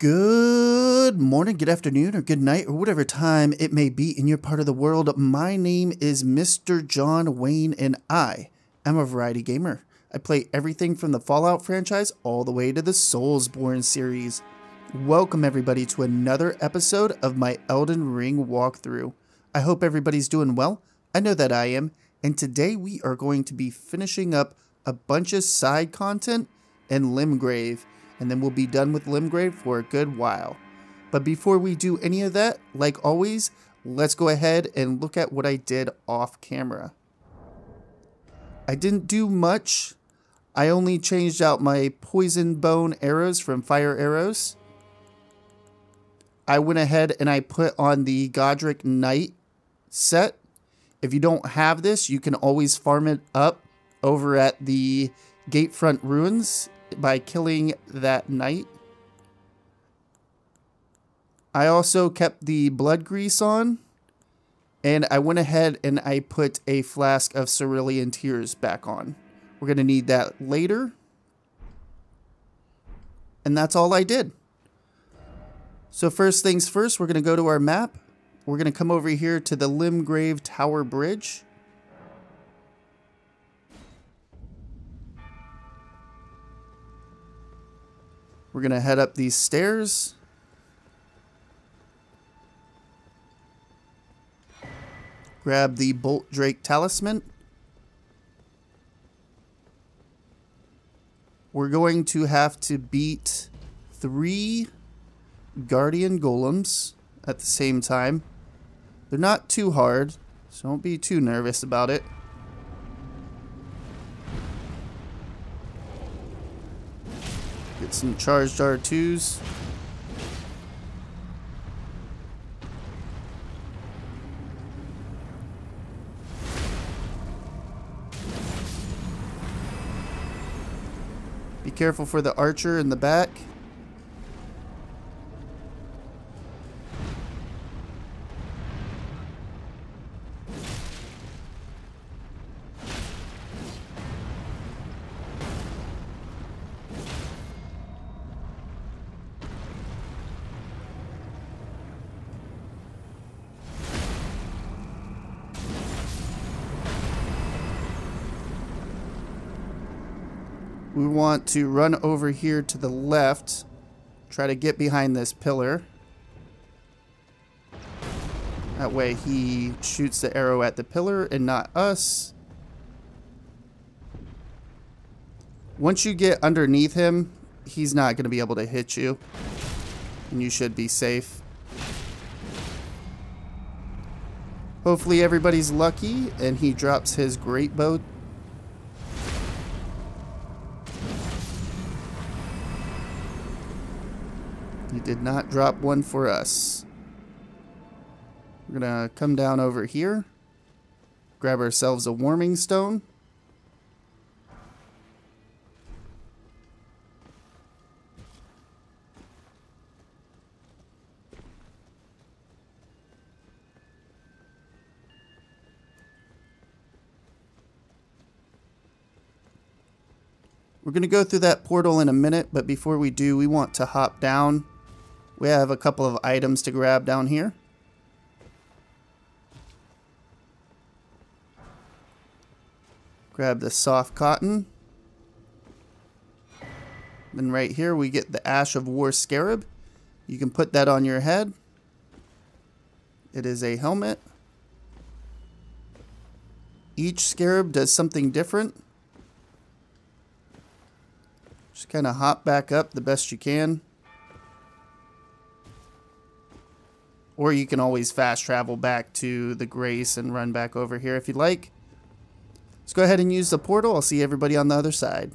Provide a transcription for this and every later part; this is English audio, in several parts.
Good morning, good afternoon, or good night, or whatever time it may be in your part of the world. My name is Mr. John Wayne, and I am a variety gamer. I play everything from the Fallout franchise all the way to the Soulsborne series. Welcome, everybody, to another episode of my Elden Ring walkthrough. I hope everybody's doing well. I know that I am, and today we are going to be finishing up a bunch of side content and Limgrave and then we'll be done with Limgrave for a good while. But before we do any of that, like always, let's go ahead and look at what I did off camera. I didn't do much. I only changed out my poison bone arrows from fire arrows. I went ahead and I put on the Godrick Knight set. If you don't have this, you can always farm it up over at the Gatefront Ruins by killing that knight. I also kept the blood grease on. And I went ahead and I put a flask of cerulean tears back on. We're going to need that later. And that's all I did. So first things first, we're going to go to our map. We're going to come over here to the Limgrave Tower Bridge. We're going to head up these stairs. Grab the Bolt Drake Talisman. We're going to have to beat three Guardian Golems at the same time. They're not too hard, so don't be too nervous about it. Get some charged R2s. Be careful for the archer in the back. Want to run over here to the left. Try to get behind this pillar. That way he shoots the arrow at the pillar and not us. Once you get underneath him, he's not going to be able to hit you. And you should be safe. Hopefully everybody's lucky and he drops his great bow did not drop one for us. We're going to come down over here. Grab ourselves a warming stone. We're going to go through that portal in a minute, but before we do, we want to hop down we have a couple of items to grab down here. Grab the soft cotton. Then right here we get the Ash of War Scarab. You can put that on your head. It is a helmet. Each scarab does something different. Just kind of hop back up the best you can. Or you can always fast travel back to the Grace and run back over here if you'd like. Let's go ahead and use the portal. I'll see everybody on the other side.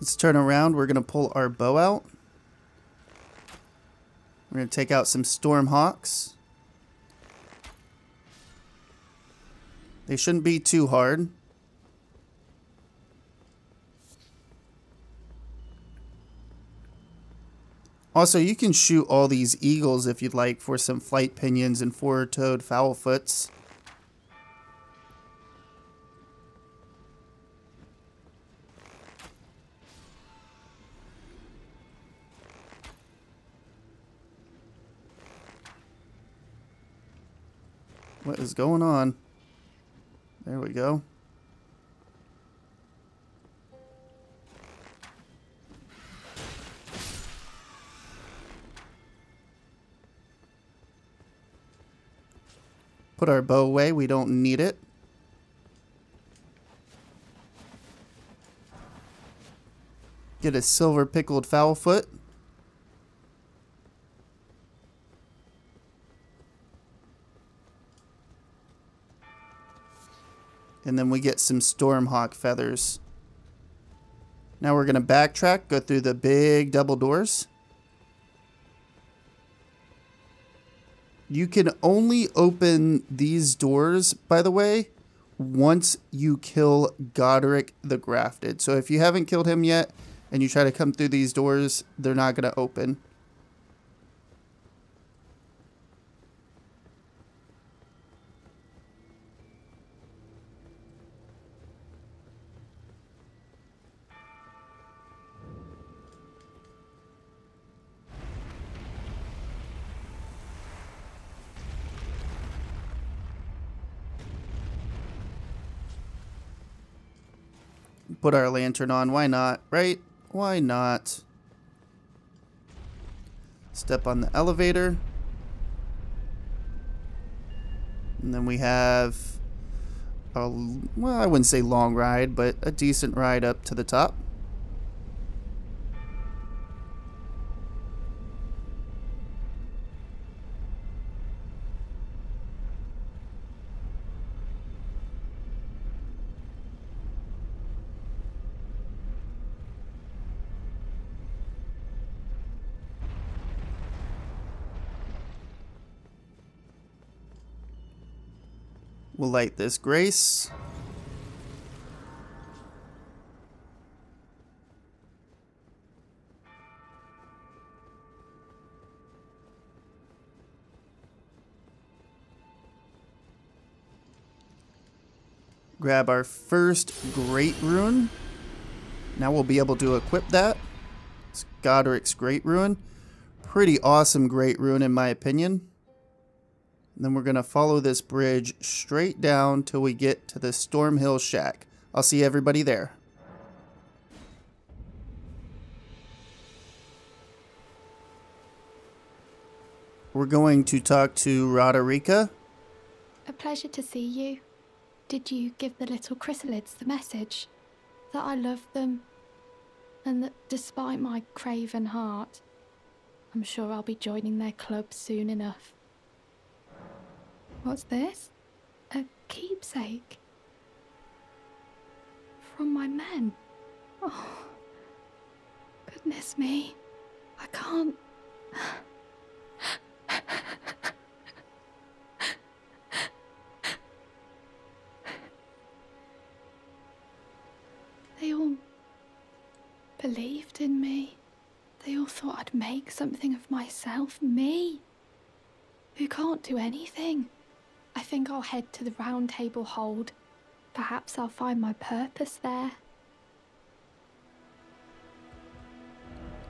Let's turn around. We're going to pull our bow out. We're going to take out some Stormhawks. They shouldn't be too hard. Also, you can shoot all these eagles if you'd like for some flight pinions and four-toed fowl foots. What is going on? There we go. Put our bow away. We don't need it. Get a silver pickled fowl foot. And then we get some Stormhawk feathers. Now we're going to backtrack, go through the big double doors. You can only open these doors, by the way, once you kill Godrick the Grafted. So if you haven't killed him yet and you try to come through these doors, they're not going to open. Put our lantern on. Why not, right? Why not? Step on the elevator. And then we have a, well, I wouldn't say long ride, but a decent ride up to the top. We'll light this grace. Grab our first Great Rune. Now we'll be able to equip that. It's Godrick's Great Rune. Pretty awesome Great Rune in my opinion. And then we're going to follow this bridge straight down till we get to the Stormhill Shack. I'll see everybody there. We're going to talk to Roderika. A pleasure to see you. Did you give the little chrysalids the message? That I love them, and that despite my craven heart, I'm sure I'll be joining their club soon enough. What's this? A keepsake. From my men. Oh, goodness me. I can't. they all believed in me. They all thought I'd make something of myself. Me, who can't do anything. I think I'll head to the round table hold. Perhaps I'll find my purpose there.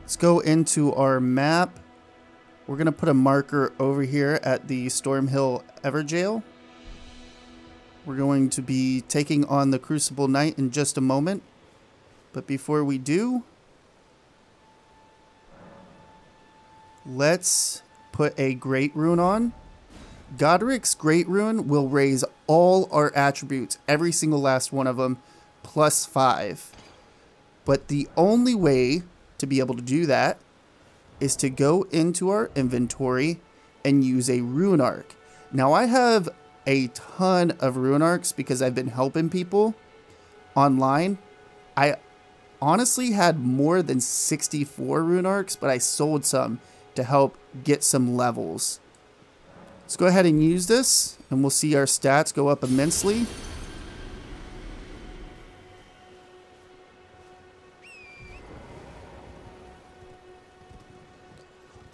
Let's go into our map. We're going to put a marker over here at the Stormhill Evergaol. We're going to be taking on the Crucible Knight in just a moment. But before we do, let's put a Great Rune on. Godrick's Great Rune will raise all our attributes, every single last one of them, plus 5. But the only way to be able to do that is to go into our inventory and use a rune arc. Now I have a ton of rune arcs because I've been helping people online. I honestly had more than 64 rune arcs, but I sold some to help get some levels. Let's go ahead and use this, and we'll see our stats go up immensely.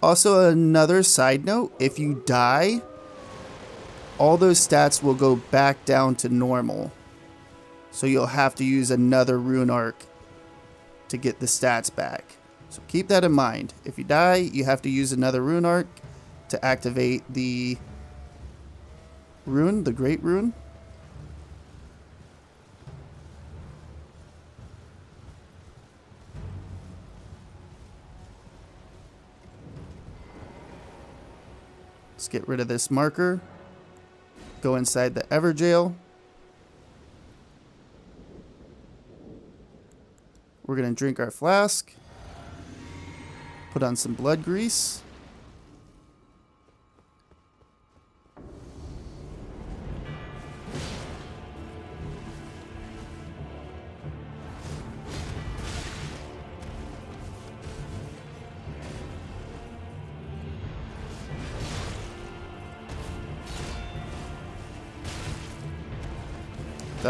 Also, another side note, if you die, all those stats will go back down to normal. So you'll have to use another rune arc to get the stats back. So keep that in mind. If you die, you have to use another rune arc to activate the rune, the Great Rune. Let's get rid of this marker. Go inside the Evergaol. We're going to drink our flask. Put on some blood grease.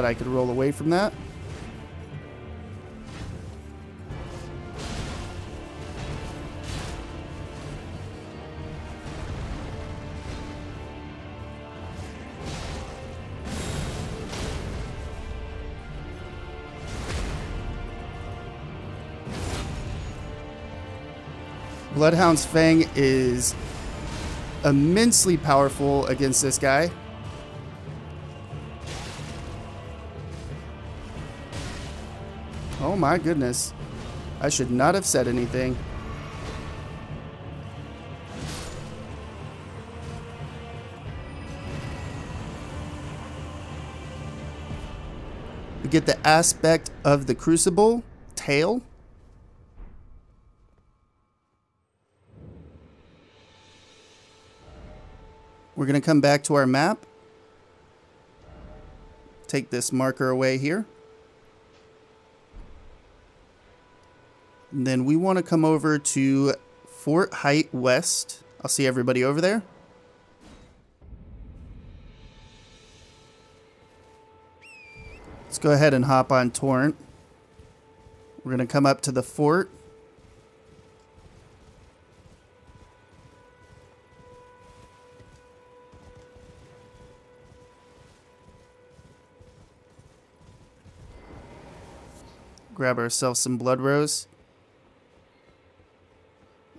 That I could roll away from that. Bloodhound's Fang is immensely powerful against this guy. Oh my goodness. I should not have said anything. We get the aspect of the crucible tail. We're going to come back to our map. Take this marker away here. Then we want to come over to Fort Haight West. I'll see everybody over there. Let's go ahead and hop on Torrent. We're going to come up to the fort. Grab ourselves some blood rose.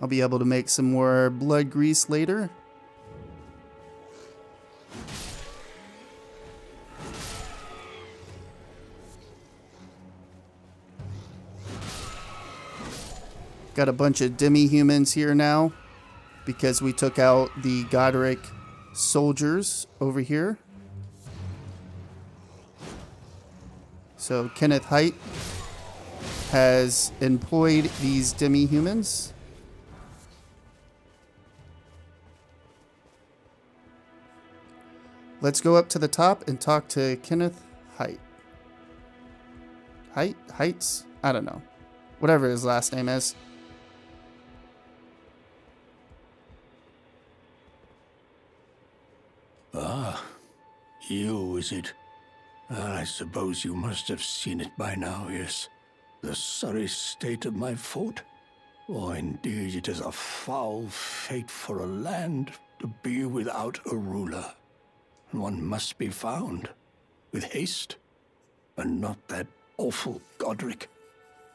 I'll be able to make some more blood grease later. Got a bunch of demi-humans here now because we took out the Godrick soldiers over here. So Kenneth Haight has employed these demi-humans. Let's go up to the top and talk to Kenneth Haight. Height? Heights? I don't know. Whatever his last name is. Ah, you, is it? I suppose you must have seen it by now, yes. The sorry state of my fort. Oh, indeed, it is a foul fate for a land to be without a ruler. One must be found, with haste, and not that awful Godrick,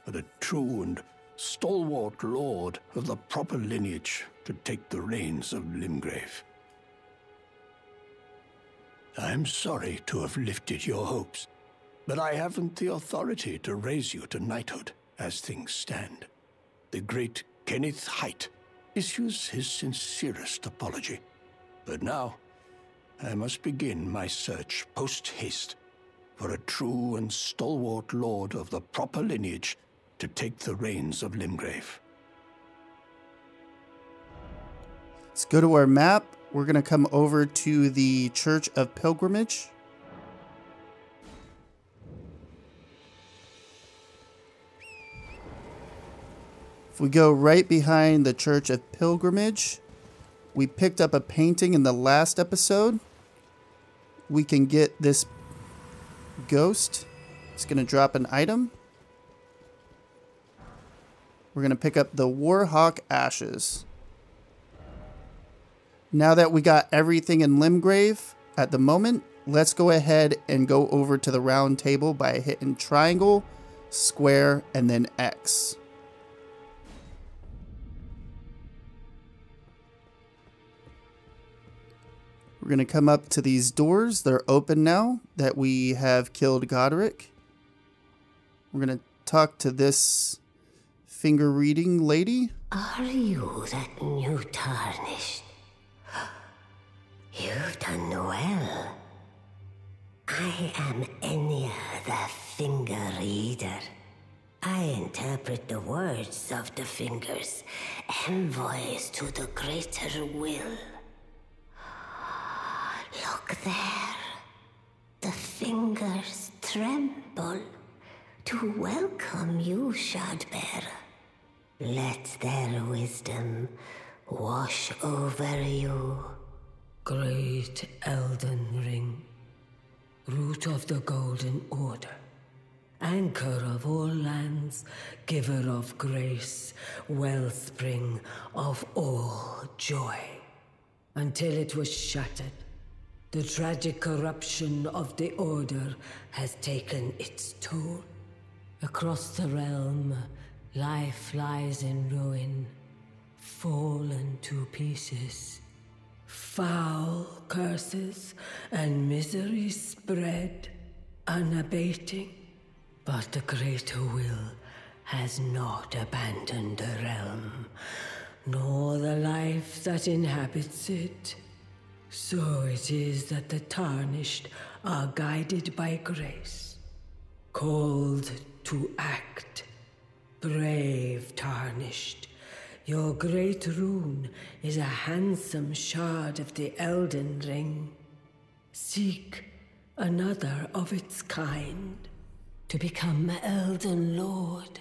but a true and stalwart lord of the proper lineage to take the reins of Limgrave. I'm sorry to have lifted your hopes, but I haven't the authority to raise you to knighthood as things stand. The great Kenneth Haight issues his sincerest apology. But now, I must begin my search post haste for a true and stalwart lord of the proper lineage to take the reins of Limgrave. Let's go to our map. We're going to come over to the Church of Pilgrimage. If we go right behind the Church of Pilgrimage, we picked up a painting in the last episode. We can get this ghost. It's going to drop an item. We're going to pick up the Warhawk Ashes. Now that we got everything in Limgrave at the moment, let's go ahead and go over to the round table by hitting triangle, square, and then X. We're going to come up to these doors. They're open now that we have killed Godrick. We're going to talk to this finger reading lady. Are you that new tarnished? You've done well. I am Enya the Finger Reader. I interpret the words of the fingers, envoys to the greater will. Look there. The fingers tremble to welcome you, Shardbearer. Let their wisdom wash over you. Great Elden Ring, root of the Golden Order, anchor of all lands, giver of grace, wellspring of all joy. Until it was shattered, the tragic corruption of the Order has taken its toll. Across the realm, life lies in ruin, fallen to pieces. Foul curses and misery spread, unabating. But the greater will has not abandoned the realm, nor the life that inhabits it. So it is that the tarnished are guided by grace, called to act. Brave tarnished, your great rune is a handsome shard of the Elden Ring. Seek another of its kind to become Elden Lord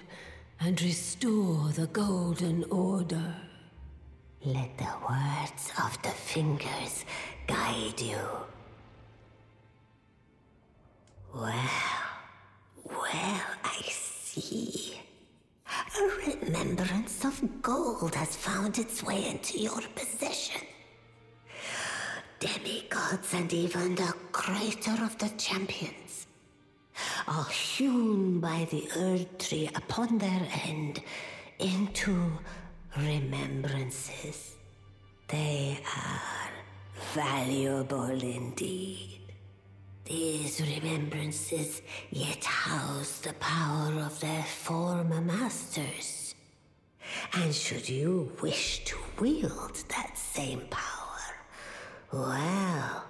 and restore the Golden Order. Let the words of the fingers guide you. Well, well, I see. A remembrance of gold has found its way into your possession. Demigods and even the creator of the champions are hewn by the Erd Tree upon their end into remembrances. They are valuable indeed. These remembrances yet house the power of their former masters. And should you wish to wield that same power, well,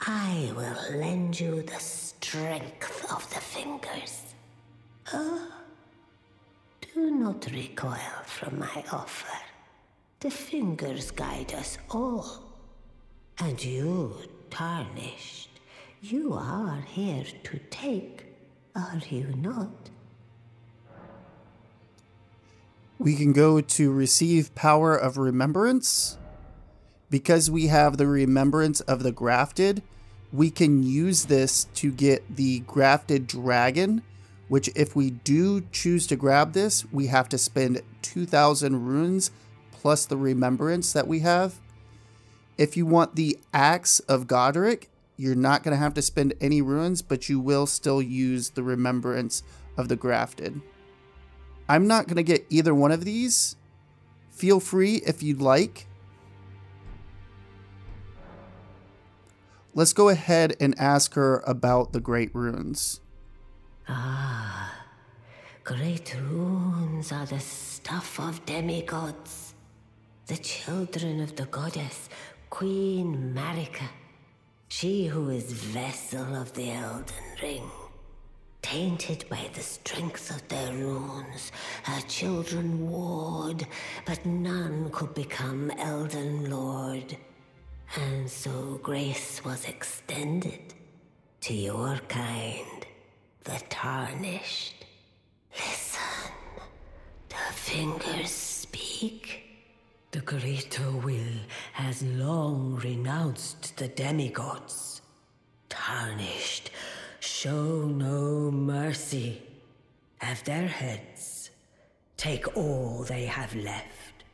I will lend you the strength of the fingers. Oh, do not recoil from my offer. The fingers guide us all. And you, tarnished, you are here to take, are you not? We can go to receive power of remembrance. Because we have the remembrance of the grafted, we can use this to get the grafted dragon, which if we do choose to grab this, we have to spend 2,000 runes plus the remembrance that we have. If you want the axe of Godrick, you're not going to have to spend any runes, but you will still use the remembrance of the grafted. I'm not going to get either one of these. Feel free if you'd like. Let's go ahead and ask her about the great runes. Ah, great runes are the stuff of demigods, the children of the goddess Queen Marika, she who is vessel of the Elden Ring. Tainted by the strength of their runes, her children warred, but none could become Elden Lord. And so grace was extended to your kind, the tarnished. Listen, the fingers speak. The greater will has long renounced the demigods. Tarnished, show no mercy. Have their heads. Take all they have left.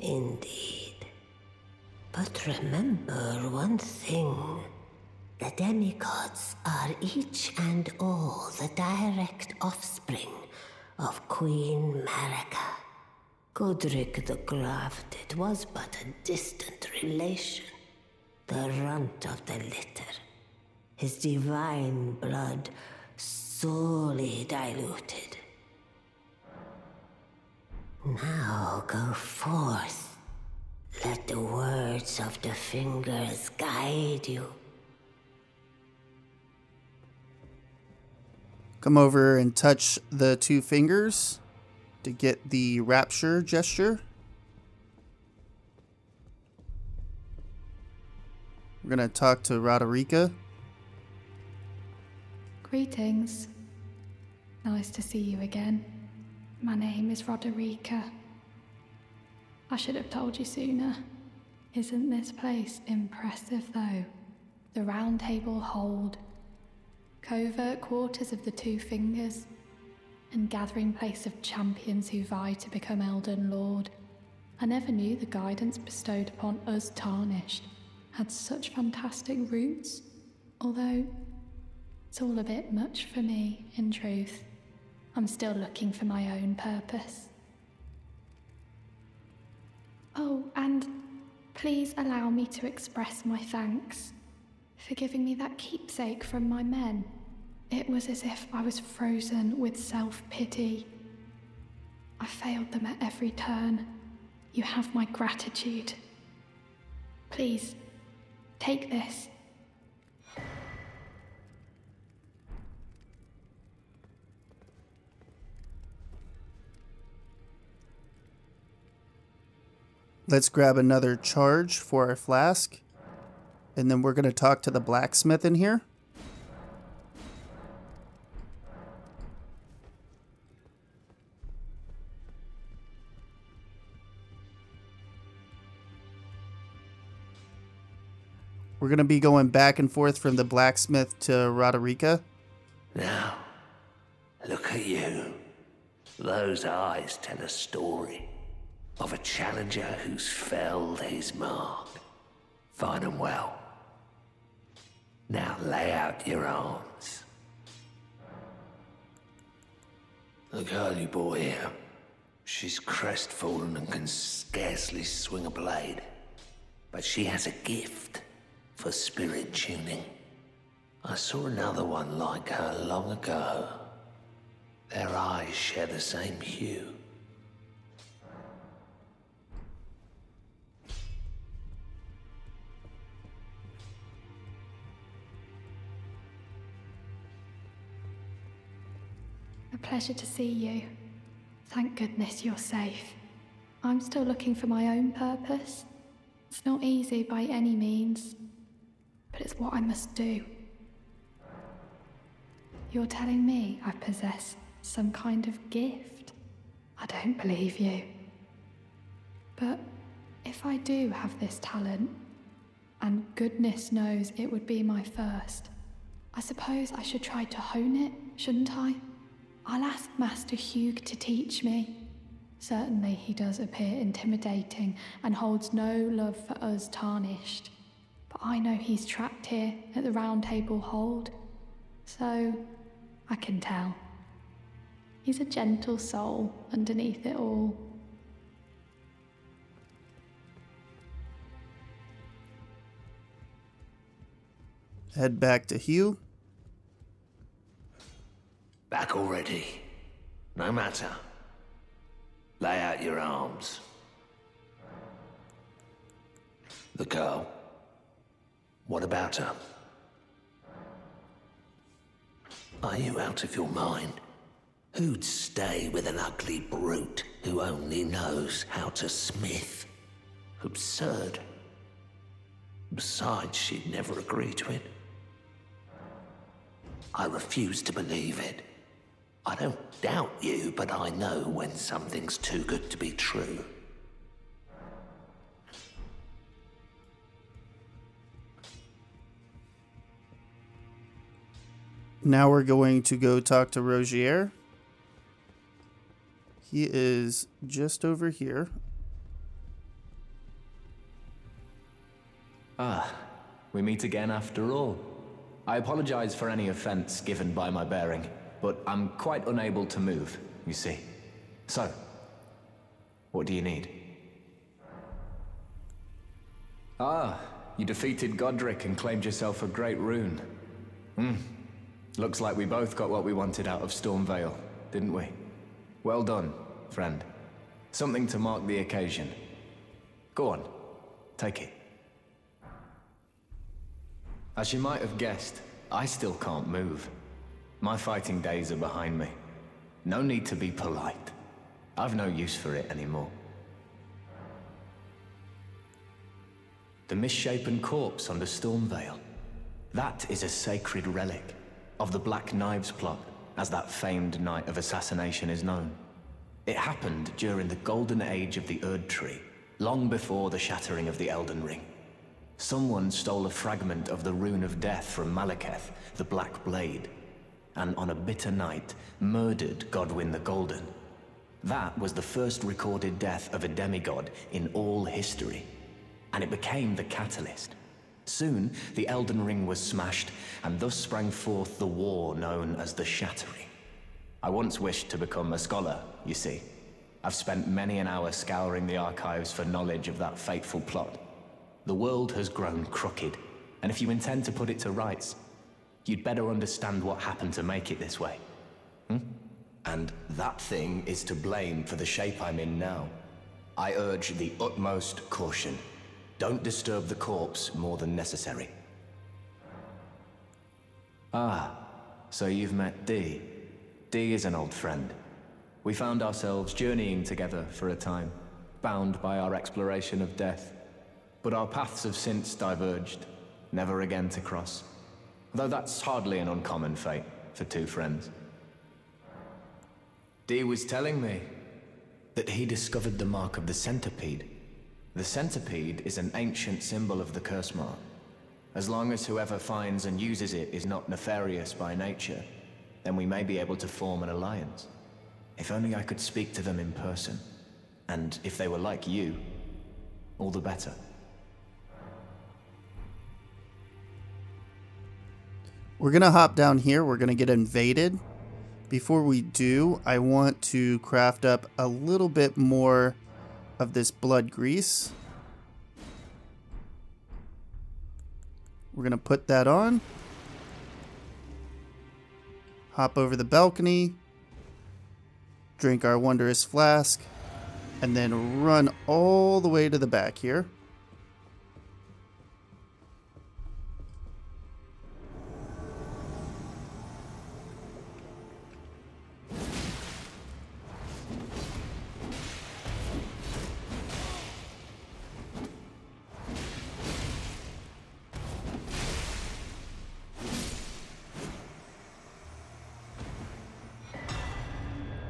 Indeed. But remember one thing. The demigods are each and all the direct offspring of Queen Marika. Godrick the Grafted was but a distant relation. the runt of the litter, his divine blood sorely diluted. Now go forth. Let the words of the fingers guide you. Come over and touch the two fingers to get the rapture gesture. We're going to talk to Roderika. Greetings. Nice to see you again. My name is Roderika. I should have told you sooner. Isn't this place impressive, though? The Round Table Hold, covert quarters of the Two Fingers, and gathering place of champions who vie to become Elden Lord. I never knew the guidance bestowed upon us tarnished had such fantastic roots, although it's all a bit much for me, in truth. I'm still looking for my own purpose. Oh, and please allow me to express my thanks for giving me that keepsake from my men. It was as if I was frozen with self pity. I failed them at every turn. You have my gratitude. Please, take this. Let's grab another charge for our flask. And then we're going to talk to the blacksmith in here. We're going to be going back and forth from the blacksmith to Roderika. Now, look at you. Those eyes tell a story of a challenger who's felled his mark. Fine and well. Now lay out your arms. The girl you brought here, she's crestfallen and can scarcely swing a blade. But she has a gift for spirit tuning. I saw another one like her long ago. Their eyes share the same hue. Pleasure to see you. Thank goodness you're safe. I'm still looking for my own purpose. It's not easy by any means, but it's what I must do. You're telling me I possess some kind of gift? I don't believe you. But if I do have this talent, and goodness knows it would be my first, I suppose I should try to hone it, shouldn't I? I'll ask Master Hewg to teach me. Certainly, he does appear intimidating and holds no love for us tarnished. But I know he's trapped here at the Round Table Hold, so I can tell. He's a gentle soul underneath it all. Head back to Hewg. Back already. No matter. Lay out your arms. The girl. What about her? Are you out of your mind? Who'd stay with an ugly brute who only knows how to smith? Absurd. Besides, she'd never agree to it. I refuse to believe it. I don't doubt you, but I know when something's too good to be true. Now we're going to go talk to Rogier. He is just over here. Ah, we meet again after all. I apologize for any offense given by my bearing, but I'm quite unable to move, you see. So, what do you need? Ah, you defeated Godrick and claimed yourself a great rune. Hmm. Looks like we both got what we wanted out of Stormveil, didn't we? Well done, friend. Something to mark the occasion. Go on, take it. As you might have guessed, I still can't move. My fighting days are behind me. No need to be polite. I've no use for it anymore. The misshapen corpse under Stormveil. That is a sacred relic of the Black Knives plot, as that famed night of assassination is known. It happened during the golden age of the Erd Tree, long before the shattering of the Elden Ring. Someone stole a fragment of the Rune of Death from Maliketh, the Black Blade, and on a bitter night, murdered Godwyn the Golden. That was the first recorded death of a demigod in all history and it became the catalyst. Soon, the Elden Ring was smashed, and thus sprang forth the war known as the Shattering. I once wished to become a scholar, you see. I've spent many an hour scouring the archives for knowledge of that fateful plot. The world has grown crooked, and if you intend to put it to rights, you'd better understand what happened to make it this way. Hmm? And that thing is to blame for the shape I'm in now. I urge the utmost caution. Don't disturb the corpse more than necessary. Ah, so you've met Dee. Dee is an old friend. We found ourselves journeying together for a time, bound by our exploration of death. But our paths have since diverged, never again to cross. Though that's hardly an uncommon fate for two friends. Dee was telling me that he discovered the mark of the centipede the centipede is an ancient symbol of the curse mark. As long as whoever finds and uses it is not nefarious by nature, then we may be able to form an alliance. If only I could speak to them in person. And if they were like you, all the better. We're going to hop down here. We're going to get invaded. Before we do, I want to craft up a little bit more of this blood grease. We're going to put that on. Hop over the balcony. Drink our wondrous flask. And then run all the way to the back here.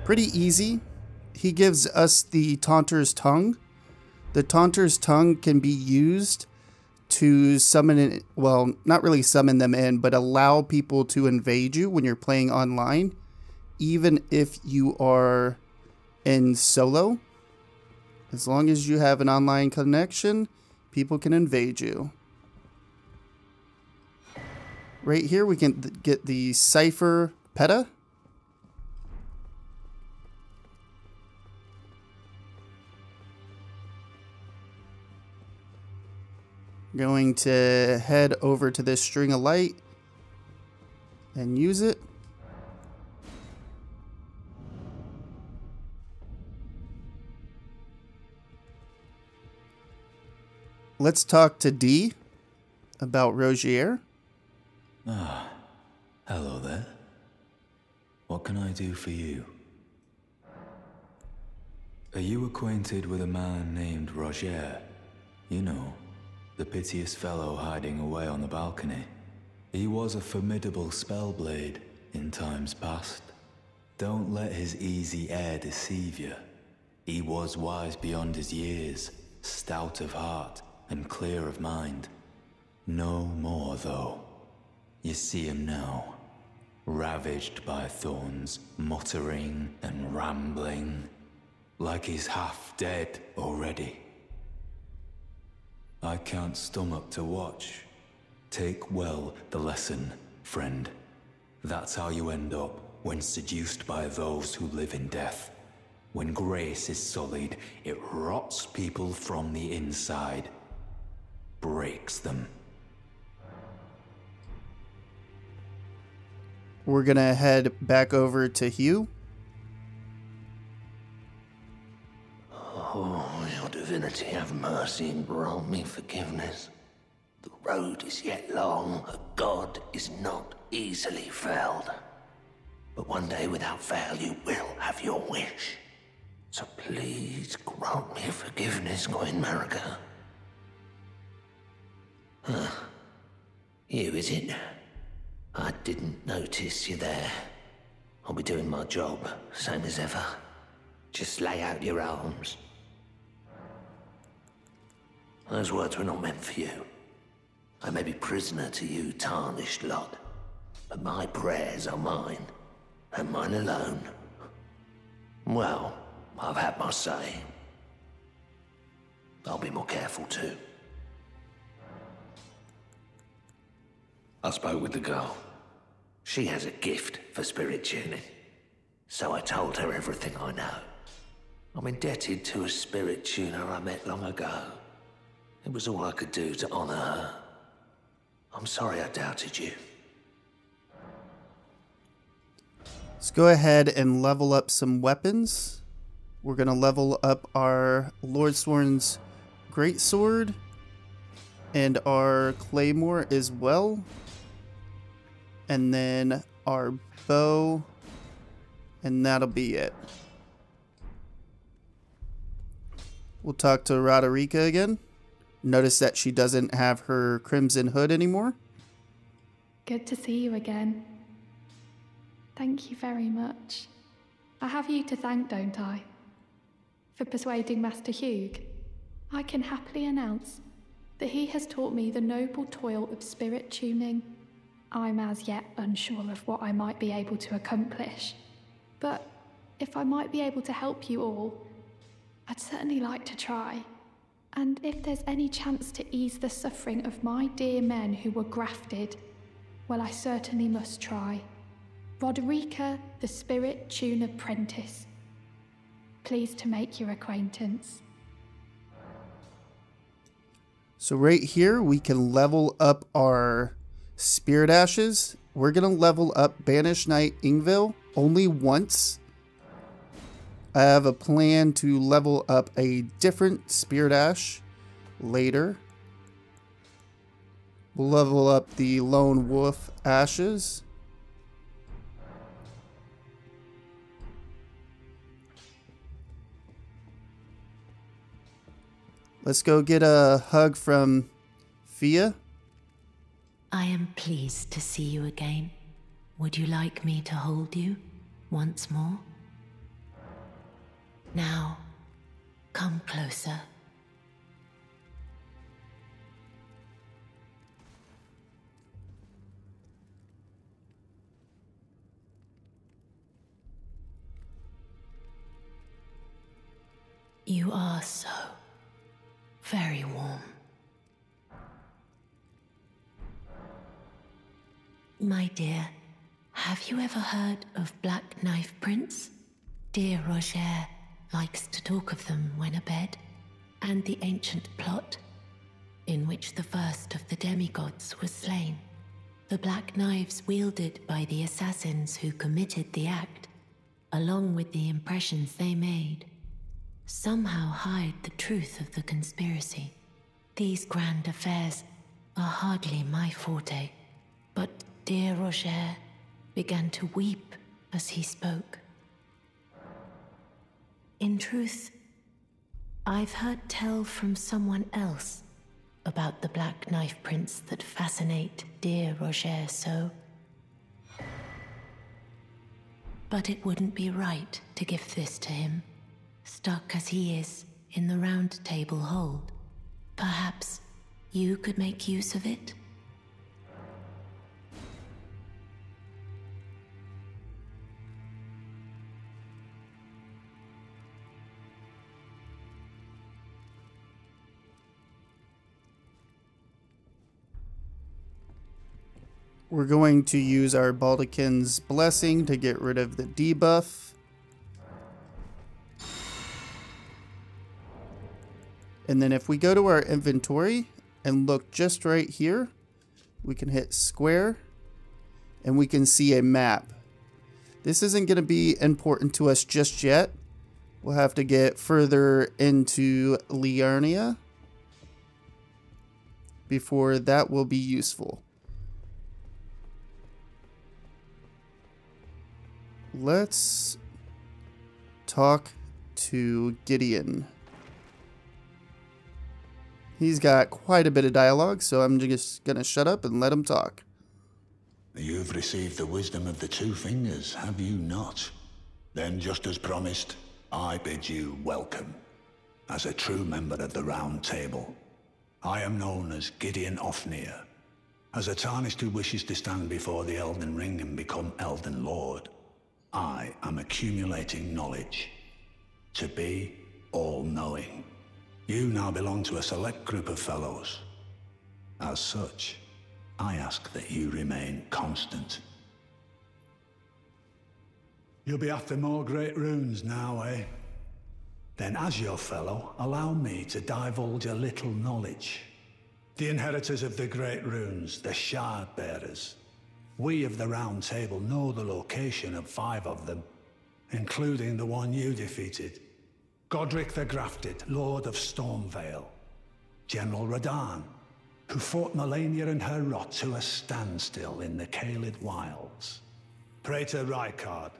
Pretty easy. He gives us the Taunter's Tongue. The Taunter's Tongue can be used to summon, in, well, not really summon them in, but allow people to invade you when you're playing online, even if you are in solo. As long as you have an online connection, people can invade you. Right here, we can get the Cipher Pata. Going to head over to this string of light and use it. Let's talk to Dee about Rogier. Ah, hello there. What can I do for you? Are you acquainted with a man named Rogier? You know, the piteous fellow hiding away on the balcony. He was a formidable spellblade in times past. Don't let his easy air deceive you. He was wise beyond his years, stout of heart, and clear of mind. No more, though. You see him now, ravaged by thorns, muttering and rambling, like he's half dead already. I can't stomach to watch. Take well the lesson, friend. That's how you end up when seduced by those who live in death. When grace is sullied, it rots people from the inside. breaks them. We're gonna head back over to Hewg. Your divinity have mercy and grant me forgiveness. The road is yet long, a god is not easily felled. But one day without fail you will have your wish. So please grant me forgiveness, Queen Marika. Huh. You, is it? I didn't notice you there. I'll be doing my job, same as ever. Just lay out your arms. Those words were not meant for you. I may be prisoner to you, tarnished lot, but my prayers are mine, and mine alone. Well, I've had my say. I'll be more careful too. I spoke with the girl. She has a gift for spirit tuning. So I told her everything I know. I'm indebted to a spirit tuner I met long ago. It was all I could do to honor her. I'm sorry I doubted you. Let's go ahead and level up some weapons. We're gonna level up our Lordsworn's Great Sword and our Claymore as well. And then our bow. And that'll be it. We'll talk to Roderika again. Notice that she doesn't have her crimson hood anymore. Good to see you again. Thank you very much. I have you to thank, don't I? For persuading Master Hewg. I can happily announce that he has taught me the noble toil of spirit tuning. I'm as yet unsure of what I might be able to accomplish, but if I might be able to help you all, I'd certainly like to try. And if there's any chance to ease the suffering of my dear men who were grafted, well, I certainly must try. Roderika, the Spirit Tune Apprentice. Pleased to make your acquaintance. So right here, we can level up our Spirit Ashes. We're going to level up Banished Knight Engvall only once. I have a plan to level up a different Spear Ash later. We'll level up the Lone Wolf Ashes. Let's go get a hug from Fia. I am pleased to see you again. Would you like me to hold you once more? Now, come closer. You are so very warm. My dear, have you ever heard of Black Knifeprint? Dear Rogier likes to talk of them when abed, and the ancient plot in which the first of the demigods was slain. The black knives wielded by the assassins who committed the act, along with the impressions they made, somehow hide the truth of the conspiracy. These grand affairs are hardly my forte, but dear Rogier began to weep as he spoke. In truth, I've heard tell from someone else about the black knife prints that fascinate dear Rogier so. But it wouldn't be right to give this to him, stuck as he is in the round table hold. Perhaps you could make use of it? We're going to use our Baldachin's Blessing to get rid of the debuff. And then if we go to our inventory and look just right here, we can hit square and we can see a map. This isn't going to be important to us just yet. We'll have to get further into Liurnia before that will be useful. Let's talk to Gideon. He's got quite a bit of dialogue, so I'm just gonna shut up and let him talk. You've received the wisdom of the two fingers, have you not? Then, just as promised, I bid you welcome. As a true member of the Round Table, I am known as Gideon Ofnir. As a Tarnished who wishes to stand before the Elden Ring and become Elden Lord, I am accumulating knowledge. To be all-knowing. You now belong to a select group of fellows. As such, I ask that you remain constant. You'll be after more great runes now, eh? Then as your fellow, allow me to divulge a little knowledge. The inheritors of the great runes, the Shard Bearers. We of the Round Table know the location of five of them, including the one you defeated. Godrick the Grafted, Lord of Stormveil. General Radahn, who fought Malenia and her rot to a standstill in the Caelid Wilds. Praetor Rykard,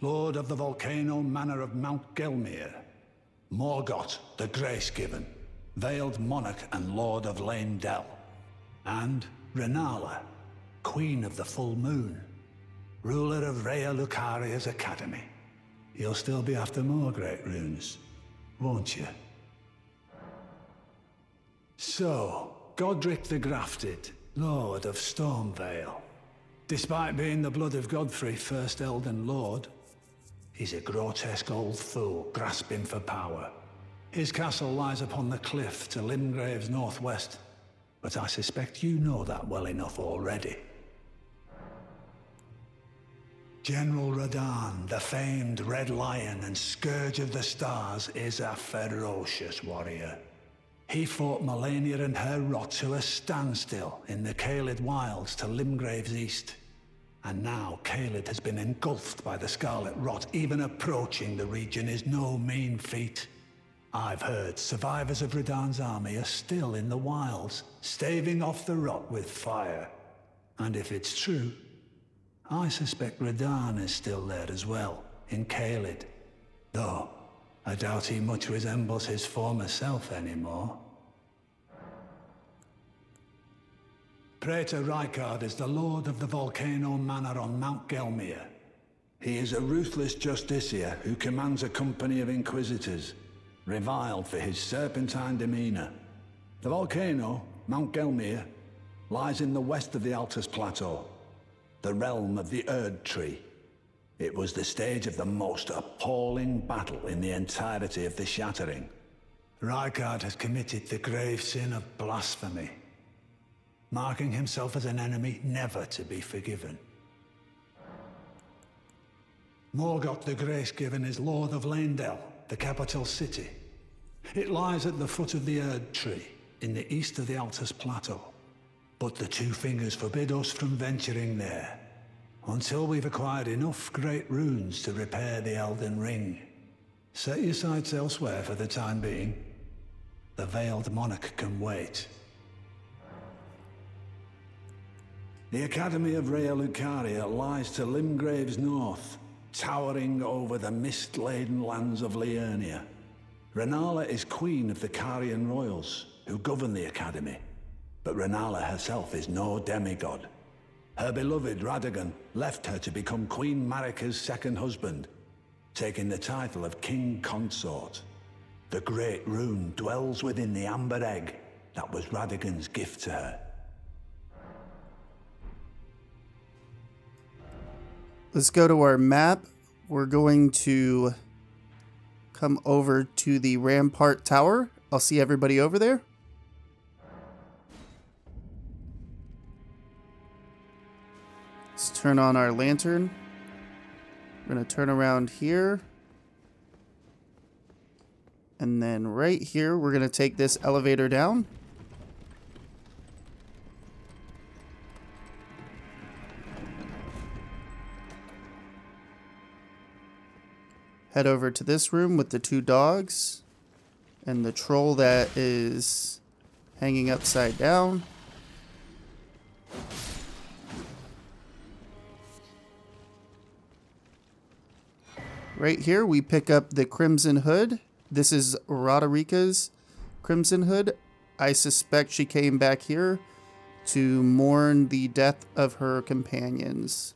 Lord of the Volcano Manor of Mount Gelmir. Morgott, the Grace-Given, Veiled Monarch and Lord of Leyndell. And Renala, Queen of the Full Moon, ruler of Raya Lucaria's Academy. You'll still be after more great runes, won't you? So, Godrick the Grafted, Lord of Stormveil. Despite being the blood of Godfrey, first Elden Lord, he's a grotesque old fool grasping for power. His castle lies upon the cliff to Limgrave's northwest, but I suspect you know that well enough already. General Radahn, the famed Red Lion and Scourge of the Stars, is a ferocious warrior. He fought Malenia and her rot to a standstill in the Caelid Wilds to Limgrave's east. And now Caelid has been engulfed by the Scarlet Rot. Even approaching the region is no mean feat. I've heard survivors of Radahn's army are still in the wilds, staving off the rot with fire. And if it's true, I suspect Radahn is still there as well, in Caelid. Though, I doubt he much resembles his former self anymore. Praetor Rykard is the lord of the Volcano Manor on Mount Gelmir. He is a ruthless justiciar who commands a company of inquisitors, reviled for his serpentine demeanor. The volcano, Mount Gelmir, lies in the west of the Altus Plateau, the realm of the Erd Tree. It was the stage of the most appalling battle in the entirety of the Shattering. Rykard has committed the grave sin of blasphemy, marking himself as an enemy never to be forgiven. Morgott the Grace-Given is Lord of Leyndell, the capital city. It lies at the foot of the Erd Tree, in the east of the Altus Plateau. But the Two Fingers forbid us from venturing there, until we've acquired enough great runes to repair the Elden Ring. Set your sights elsewhere for the time being. The Veiled Monarch can wait. The Academy of Raya Lucaria lies to Limgrave's north, towering over the mist-laden lands of Liurnia. Renala is queen of the Carian royals, who govern the Academy. But Renala herself is no demigod. Her beloved Radagon left her to become Queen Marika's second husband, taking the title of King Consort. The Great Rune dwells within the Amber Egg that was Radagon's gift to her. Let's go to our map. We're going to come over to the Rampart Tower. I'll see everybody over there. Let's turn on our lantern. We're going to turn around here. And then right here, we're going to take this elevator down. Head over to this room with the two dogs and the troll that is hanging upside down. Right here, we pick up the Crimson Hood. This is Roderika's Crimson Hood. I suspect she came back here to mourn the death of her companions.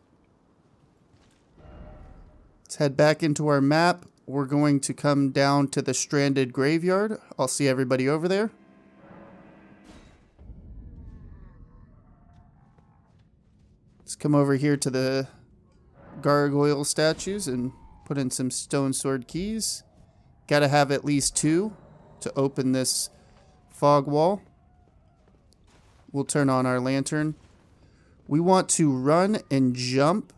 Let's head back into our map. We're going to come down to the stranded graveyard. I'll see everybody over there. Let's come over here to the gargoyle statues and put in some stone sword keys. Gotta have at least two to open this fog wall. We'll turn on our lantern. We want to run and jump.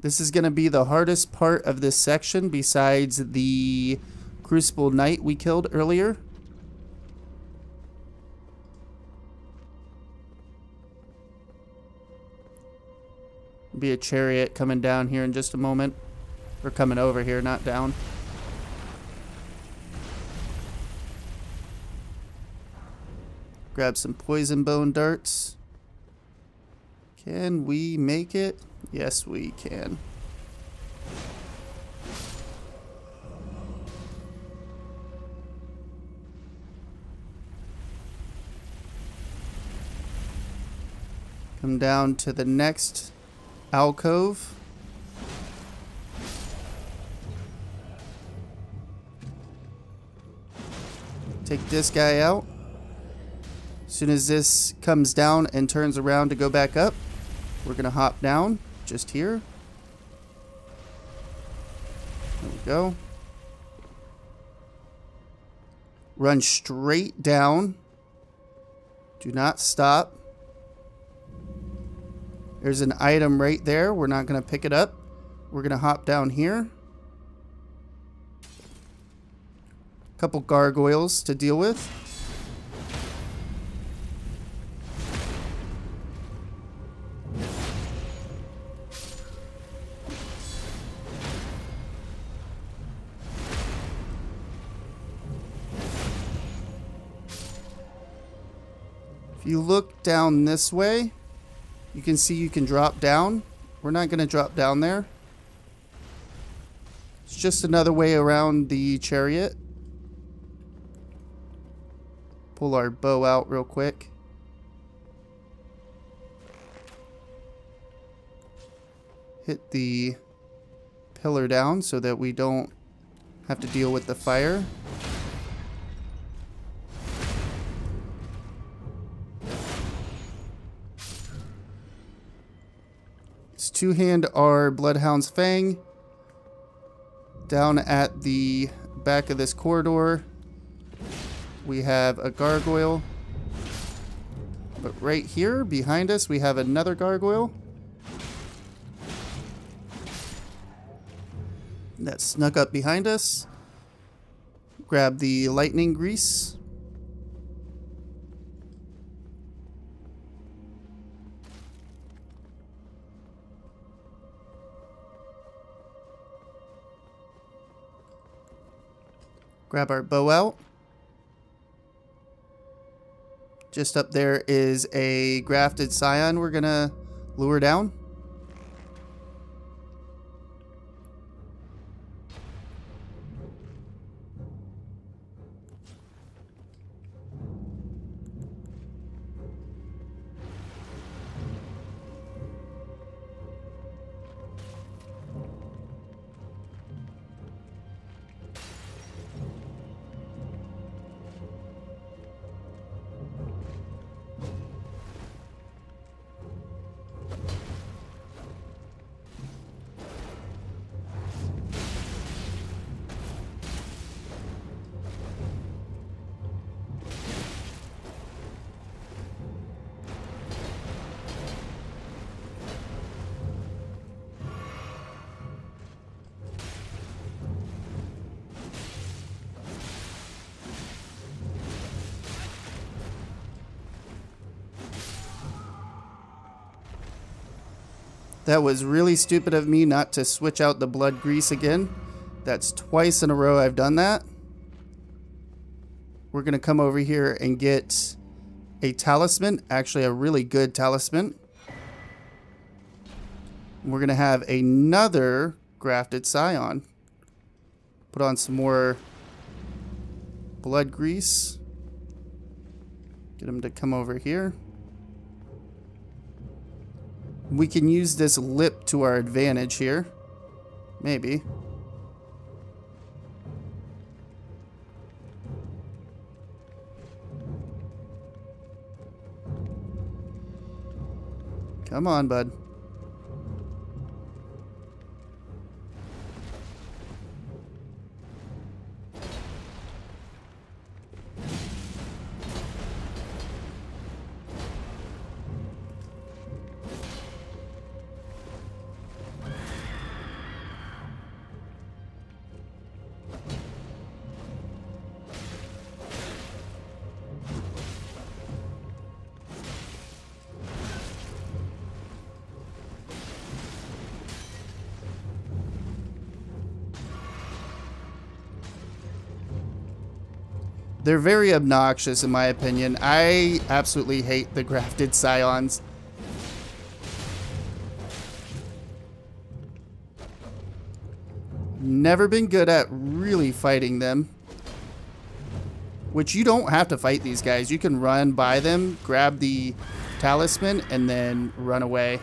This is going to be the hardest part of this section besides the Crucible Knight we killed earlier. Be a chariot coming down here in just a moment. Or coming over here, not down. Grab some poison bone darts. Can we make it? Yes, we can. Come down to the next alcove. Take this guy out. As soon as this comes down and turns around to go back up, we're going to hop down just here. There we go. Run straight down. Do not stop. There's an item right there. We're not going to pick it up. We're going to hop down here. A couple gargoyles to deal with. If you look down this way, you can see you can drop down. We're not going to drop down there. It's just another way around the chariot. Pull our bow out real quick. Hit the pillar down so that we don't have to deal with the fire. Two hand our Bloodhound's Fang. Down at the back of this corridor, we have a gargoyle. But right here, behind us, we have another gargoyle. That snuck up behind us. Grab the lightning grease. Grab our bow out. Just up there is a grafted scion we're going to lure down. That was really stupid of me not to switch out the blood grease again. That's twice in a row I've done that. We're going to come over here and get a talisman. Actually, a really good talisman. We're going to have another grafted scion. Put on some more blood grease. Get him to come over here. We can use this lip to our advantage here. Maybe. Come on, bud. They're very obnoxious in my opinion. I absolutely hate the grafted scions. Never been good at really fighting them. Which you don't have to fight these guys. You can run by them, grab the talisman, and then run away.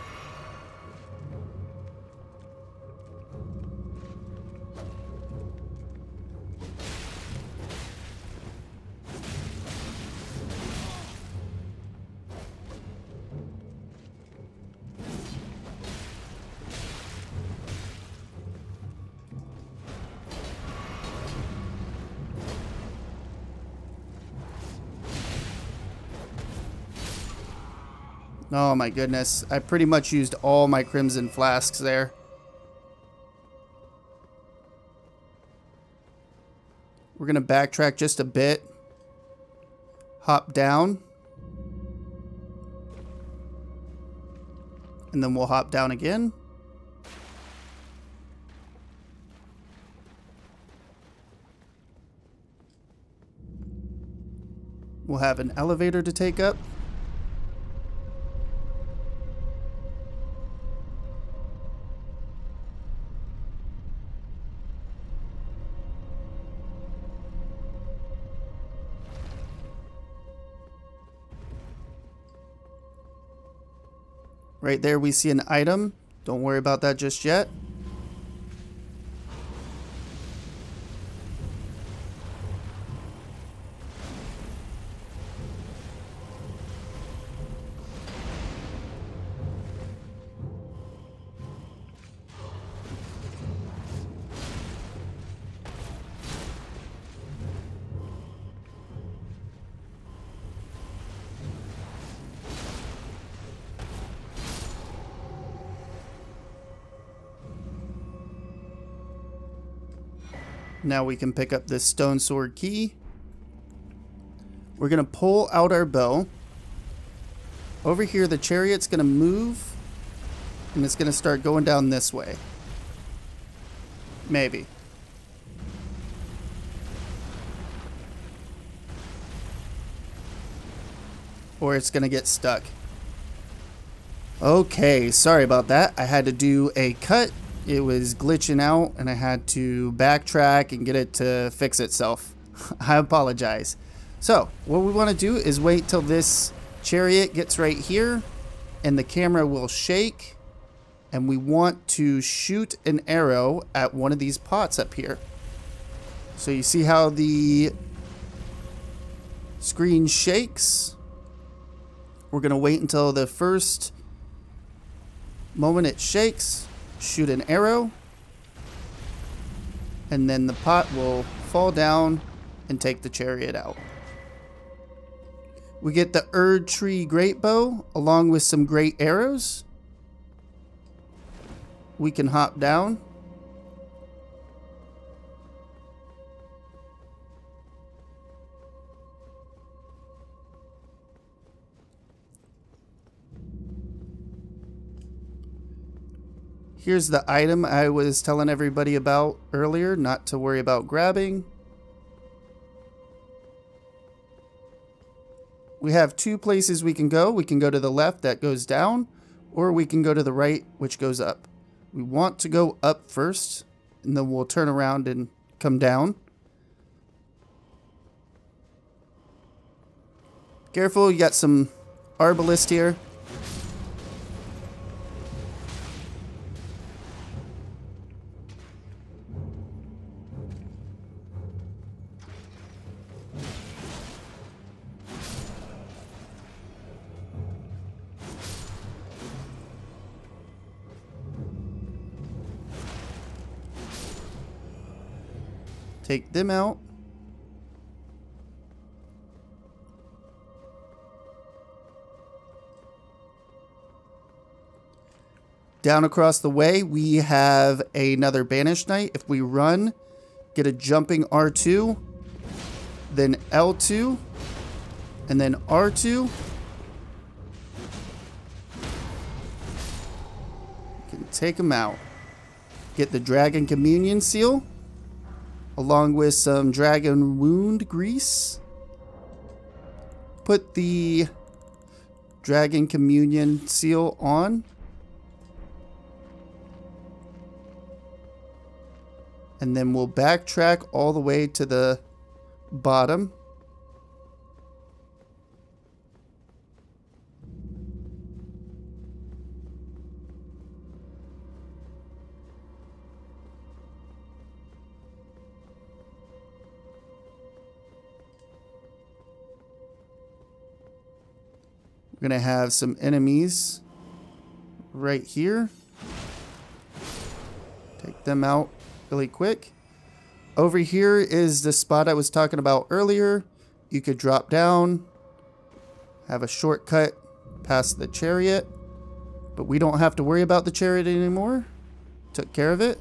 Oh my goodness. I pretty much used all my crimson flasks there. We're going to backtrack just a bit. Hop down. And then we'll hop down again. We'll have an elevator to take up. Right there we see an item. Don't worry about that just yet. Now we can pick up this stone sword key. We're going to pull out our bow. Over here, the chariot's going to move. And it's going to start going down this way. Maybe. Or it's going to get stuck. Okay, sorry about that. I had to do a cut it was glitching out and I had to backtrack and get it to fix itself. I apologize. So what we want to do is wait till this chariot gets right here and the camera will shake and we want to shoot an arrow at one of these pots up here. So you see how the screen shakes? We're going to wait until the first moment it shakes shoot an arrow, and then the pot will fall down and take the chariot out. We get the Erd Tree Great Bow along with some great arrows. We can hop down. Here's the item I was telling everybody about earlier, not to worry about grabbing. We have two places we can go. We can go to the left, that goes down, or we can go to the right, which goes up. We want to go up first, and then we'll turn around and come down. Careful, you got some arbalist here. Take them out. Down across the way, we have another Banished Knight. If we run, get a jumping R2, then L2, and then R2. Can take them out. Get the Dragon Communion Seal, along with some Dragon Wound Grease. Put the Dragon Communion Seal on. and then we'll backtrack all the way to the bottom. Going to have some enemies right here. Take them out really quick. Over here is the spot I was talking about earlier. You could drop down, have a shortcut past the chariot, but we don't have to worry about the chariot anymore. Took care of it.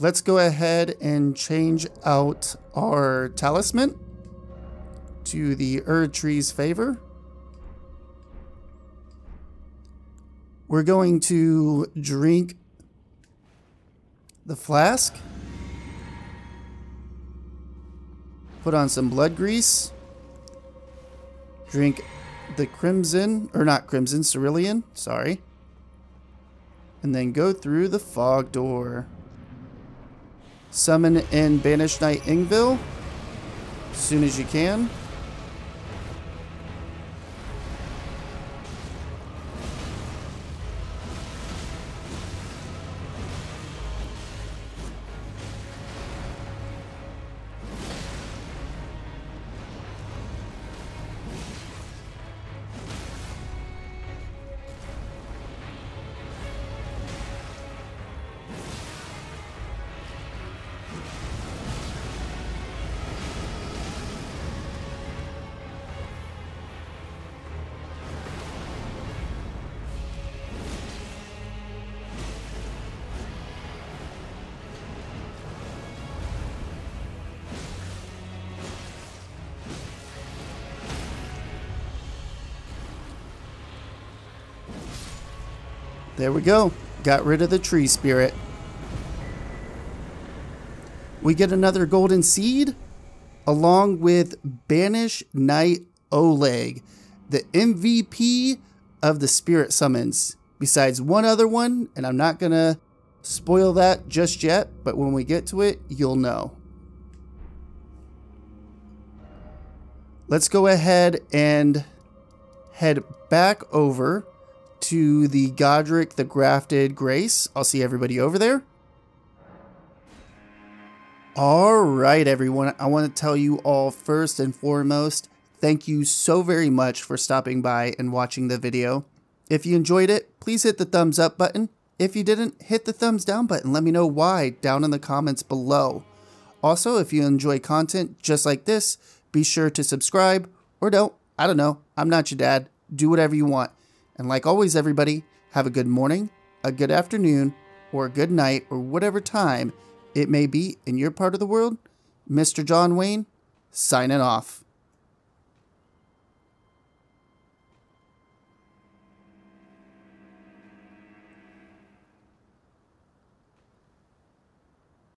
Let's go ahead and change out our talisman to the Erdtree's favor. We're going to drink the flask. Put on some blood grease. Drink the crimson, or not crimson, cerulean, sorry. And then go through the fog door. Summon in Banished Knight Engvall as soon as you can. There we go. Got rid of the tree spirit. We get another golden seed along with Banish Knight Oleg, the MVP of the spirit summons. Besides one other one, and I'm not going to spoil that just yet, but when we get to it, you'll know. Let's go ahead and head back over to the Godrick the Grafted Grace. I'll see everybody over there. All right, everyone. I want to tell you all first and foremost, thank you so very much for stopping by and watching the video. If you enjoyed it, please hit the thumbs up button. If you didn't, hit the thumbs down button. Let me know why down in the comments below. Also, if you enjoy content just like this, be sure to subscribe or don't. I don't know. I'm not your dad. Do whatever you want. And like always, everybody, have a good morning, a good afternoon, or a good night, or whatever time it may be in your part of the world. Mr. John Wayne, signing off.